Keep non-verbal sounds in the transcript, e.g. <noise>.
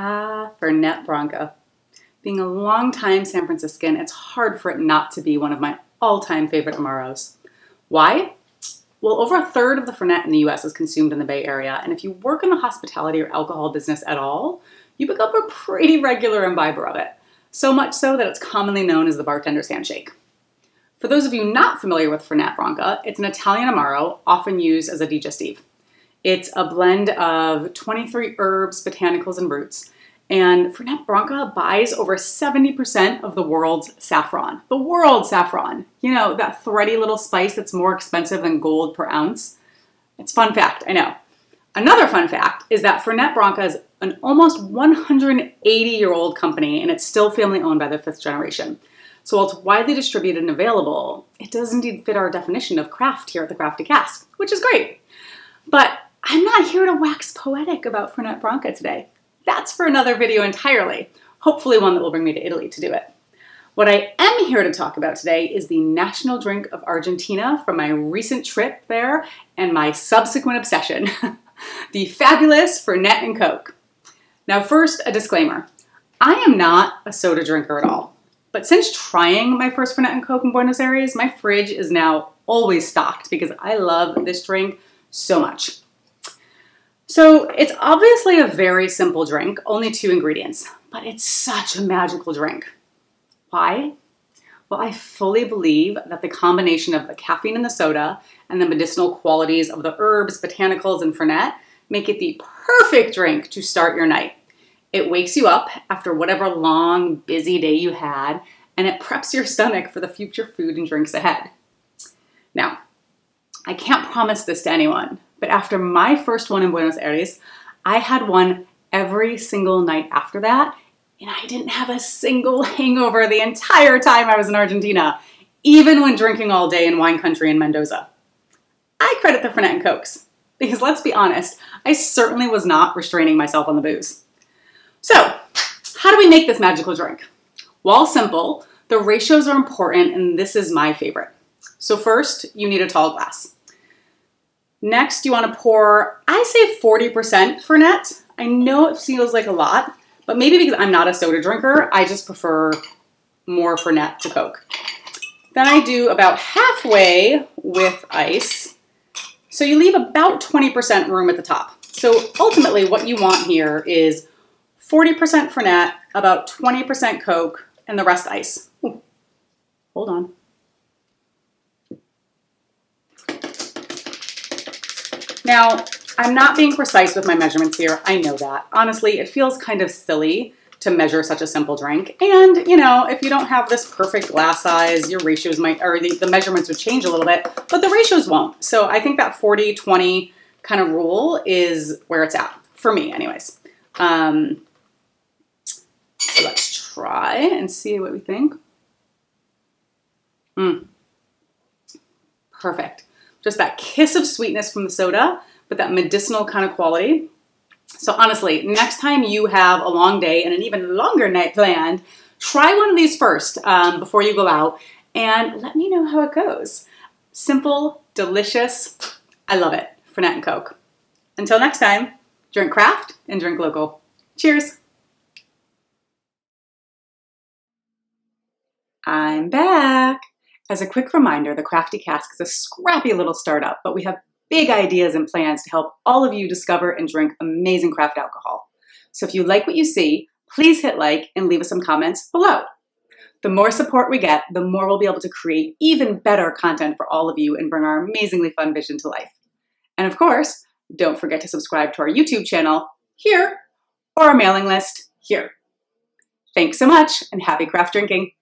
Ah, Fernet Branca. Being a long-time San Franciscan, it's hard for it not to be one of my all-time favorite Amaros. Why? Well, over a third of the Fernet in the US is consumed in the Bay Area, and if you work in the hospitality or alcohol business at all, you become a pretty regular imbiber of it. So much so that it's commonly known as the bartender's handshake. For those of you not familiar with Fernet Branca, it's an Italian Amaro, often used as a digestive. It's a blend of 23 herbs, botanicals, and roots. And Fernet Branca buys over 70% of the world's saffron. The world's saffron. You know, that thready little spice that's more expensive than gold per ounce. It's fun fact, I know. Another fun fact is that Fernet Branca is an almost 180 year old company and it's still family owned by the fifth generation. So while it's widely distributed and available, it does indeed fit our definition of craft here at the Crafty Cask, which is great. But I'm not here to wax poetic about Fernet Branca today. That's for another video entirely, hopefully one that will bring me to Italy to do it. What I am here to talk about today is the national drink of Argentina from my recent trip there and my subsequent obsession, <laughs> the fabulous Fernet and Coke. Now first, a disclaimer. I am not a soda drinker at all, but since trying my first Fernet and Coke in Buenos Aires, my fridge is now always stocked because I love this drink so much. So it's obviously a very simple drink, only two ingredients, but it's such a magical drink. Why? Well, I fully believe that the combination of the caffeine in the soda and the medicinal qualities of the herbs, botanicals, and fernet make it the perfect drink to start your night. It wakes you up after whatever long, busy day you had, and it preps your stomach for the future food and drinks ahead. Now, I can't promise this to anyone, but after my first one in Buenos Aires, I had one every single night after that, and I didn't have a single <laughs> hangover the entire time I was in Argentina, even when drinking all day in wine country in Mendoza. I credit the Fernet and Cokes, because let's be honest, I certainly was not restraining myself on the booze. So, how do we make this magical drink? While simple, the ratios are important, and this is my favorite. So first, you need a tall glass. Next, you want to pour, I say 40% Fernet. I know it feels like a lot, but maybe because I'm not a soda drinker, I just prefer more Fernet to Coke. Then I do about halfway with ice. So you leave about 20% room at the top. So ultimately what you want here is 40% Fernet, about 20% Coke, and the rest ice. Ooh, hold on. Now, I'm not being precise with my measurements here. I know that. Honestly, it feels kind of silly to measure such a simple drink. And, you know, if you don't have this perfect glass size, your ratios might, or the, the measurements would change a little bit, but the ratios won't. So I think that 40, 20 kind of rule is where it's at, for me anyways. Um, so let's try and see what we think. Mm. Perfect just that kiss of sweetness from the soda, but that medicinal kind of quality. So honestly, next time you have a long day and an even longer night planned, try one of these first um, before you go out and let me know how it goes. Simple, delicious. I love it. Fernet and Coke. Until next time, drink craft and drink local. Cheers. I'm back. As a quick reminder, the Crafty Cask is a scrappy little startup, but we have big ideas and plans to help all of you discover and drink amazing craft alcohol. So if you like what you see, please hit like and leave us some comments below. The more support we get, the more we'll be able to create even better content for all of you and bring our amazingly fun vision to life. And of course, don't forget to subscribe to our YouTube channel here or our mailing list here. Thanks so much and happy craft drinking.